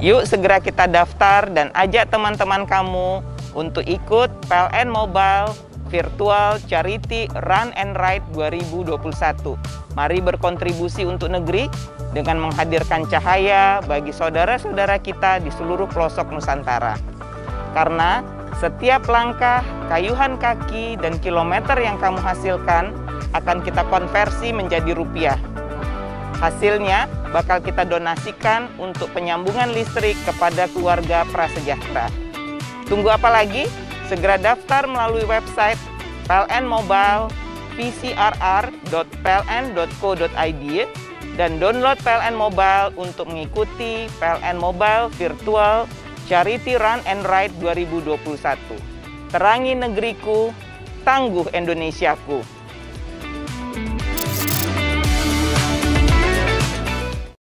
Yuk segera kita daftar dan ajak teman-teman kamu untuk ikut PLN Mobile Virtual Charity Run and Ride 2021. Mari berkontribusi untuk negeri dengan menghadirkan cahaya bagi saudara-saudara kita di seluruh pelosok Nusantara. Karena setiap langkah, kayuhan kaki, dan kilometer yang kamu hasilkan akan kita konversi menjadi rupiah. Hasilnya bakal kita donasikan untuk penyambungan listrik kepada keluarga prasejahtera. Tunggu apa lagi? Segera daftar melalui website PLN Mobile pcrr.pln.co.id dan download PLN Mobile untuk mengikuti PLN Mobile Virtual Charity Run and Ride 2021. Terangi negeriku, tangguh Indonesiaku.